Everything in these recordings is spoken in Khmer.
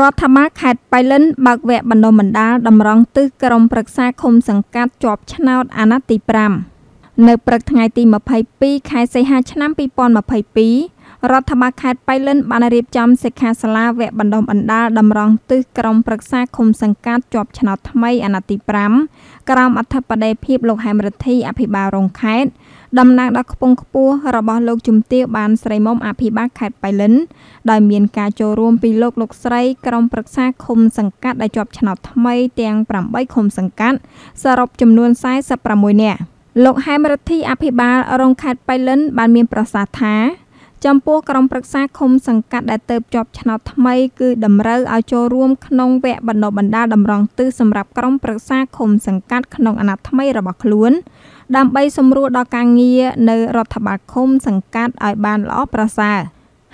រដ្ឋាភិបាលខេត្តប៉ៃលិនបើកវគ្គបណ្តុះបណ្តាលតម្រង់ទិសក្រុមប្រឹក្សាឃុំសង្កាត់ជាប់ឆ្នោតអាណត្តិទី5នៅព្រឹកថ្ងៃទី22ខែសីហា ឆ្នាំ2022 រដ្ឋាភិបាលខេត្តប៉ៃលិនបានរៀបចំសិក្ខាសាលាវគ្គបណ្តុះបណ្តាលតម្រង់ទិសក្រុមប្រឹក្សាឃុំសង្កាត់ជាប់ឆ្នោតថ្មីអាណត្តិទី5ក្រោមអធិបតីភាពលោកហែមរិទ្ធីអភិបាលរងខេត្តតំណាងដល់ខ្ពង់ខ្ពស់របស់លោកជំទាវបានស្រីមុំអភិបាលខេត្តបៃលិនដោយមានការចូលរួមពីលោកលោកស្រីក្រុមប្រឹក្សាឃុំសង្កាត់ដែលជាប់ឆ្នោតថ្មីទាំង8ឃុំសង្កាត់សរុបចំនួន46នាក់លោកហែមរិទ្ធីអភិបាលរងខេត្តបៃលិនបានមានប្រសាសន៍ថា ចំពោះក្រុមប្រឹក្សាឃុំសង្កាត់ដែលទៅជាប់ឆ្នោតថ្មី គឺតម្រូវឲ្យចូលរួមក្នុងវគ្គបណ្ដុះបណ្ដាលតម្រង់ទិសសម្រាប់ក្រុមប្រឹក្សាឃុំសង្កាត់ក្នុងអាណត្តិថ្មីរបស់ខ្លួន ដើម្បីសម្រួលដល់ការងារនៅរដ្ឋបាលឃុំសង្កាត់ឲ្យបានល្អប្រសើរ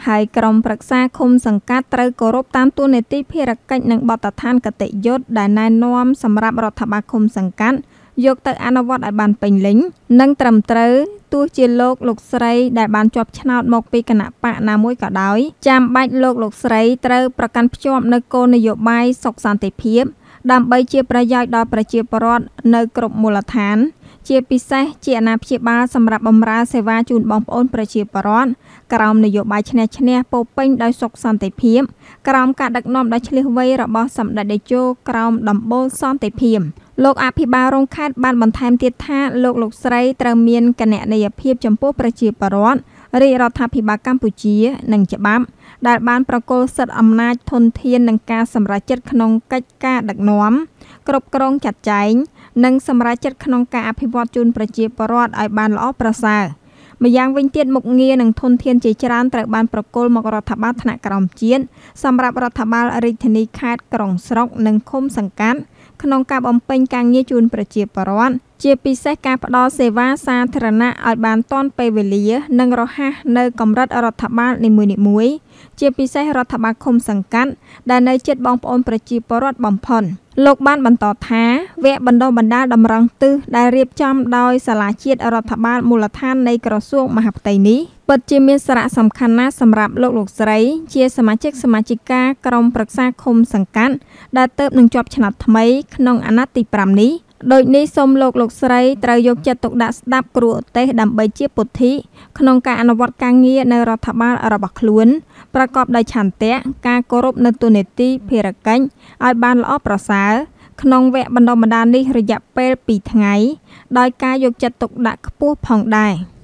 ហើយក្រុមប្រឹក្សាឃុំសង្កាត់ត្រូវគោរពតាមទួលនីតិភារកិច្ចនិងបទដ្ឋានគតិយុត្តដែលណែនាំសម្រាប់រដ្ឋបាលឃុំសង្កាត់ យកទៅអនុវត្តឲ្យបានពេញលេញ និងត្រឹមត្រូវ ទោះជាលោកលោកស្រីដែលបានជាប់ឆ្នោតមកពីគណៈបកណាមួយក៏ដោយ ចាំបាច់លោកលោកស្រីត្រូវប្រកាន់ភ្ជាប់នៅគោលនយោបាយសុខសន្តិភាព ដើម្បីជាប្រយោជន៍ដល់ប្រជាពលរដ្ឋនៅគ្រប់មូលដ្ឋាន ជាពិសេសជាអាណាព្យាបាលសម្រាប់បម្រើសេវាជូនបងប្អូនប្រជាពលរដ្ឋក្រោមនយោបាយឈ្នះឈ្នះពោពេញដោយសុខសន្តិភាព ក្រោមការដឹកនាំដ៏ឈ្លាសវៃរបស់សម្ដេចតេជោក្រោមដំបូលសន្តិភាព លោកអភិបាលរងខេត្តបានបន្ថែមទៀតថា លោកលោកស្រីត្រូវមានគណនេយ្យភាពចំពោះប្រជាពលរដ្ឋ រាជរដ្ឋាភិបាលកម្ពុជា និងច្បាប់ ដែលបានប្រគល់សិទ្ធិអំណាចធនធាននិងការសម្រេចចិត្តក្នុងកិច្ចការដឹកនាំ គ្រប់គ្រងចាត់ចែង និងសម្រេចចិត្តក្នុងការអភិវឌ្ឍជូនប្រជាពលរដ្ឋឲ្យបានល្អប្រសើរម្យ៉ាងវិញទៀតមុខងារនិងធនធានជាច្រើនត្រូវបានប្រគល់មករដ្ឋបាលថ្នាក់ក្រោមជាតិសម្រាប់រដ្ឋបាលរាជធានីខេត្តក្រុងស្រុក និងឃុំសង្កាត់ ក្នុងការបំពេញការងារជូនប្រជាពលរដ្ឋ ជាពិសេសការផ្តល់សេវាសាធារណៈឲ្យបានទាន់ពេលវេលា និងរហ័សនៅកម្រិតរដ្ឋបាលនីមួយៗ ជាពិសេសរដ្ឋបាលឃុំសង្កាត់ ដែលនៅជិតបងប្អូនប្រជាពលរដ្ឋបំផុត លោកបានបន្តថា វគ្គបណ្ដុះបណ្ដាលតម្រង់ទិសដែលរៀបចំដោយសាលាជាតិរដ្ឋបាលមូលដ្ឋាននៃក្រសួងមហាផ្ទៃនេះពិតជាមានសារៈសំខាន់ណាស់សម្រាប់លោកលោកស្រី ជាសមាជិកសមាជិកាក្រុមប្រឹក្សាឃុំសង្កាត់ ដែលទៅនឹងជាប់ឆ្នោតថ្មី ក្នុងអាណត្តិទី 5 នេះ ដូចនេះសូមលោកលោកស្រីត្រូវយកចិត្តទុកដាក់ស្ដាប់គ្រូឧទ្ទេសដើម្បីជាពុទ្ធិ ក្នុងការអនុវត្តការងារនៅរដ្ឋបាលរបស់ខ្លួន ប្រកបដោយឆន្ទៈ ការគោរពនៅទូនីតិភារកិច្ចឲ្យបានល្អប្រសើរ ក្នុងវគ្គបណ្ដុះបណ្ដាលនេះរយៈពេល 2 ថ្ងៃ ដោយការយកចិត្តទុកដាក់ខ្ពស់ផងដែរ។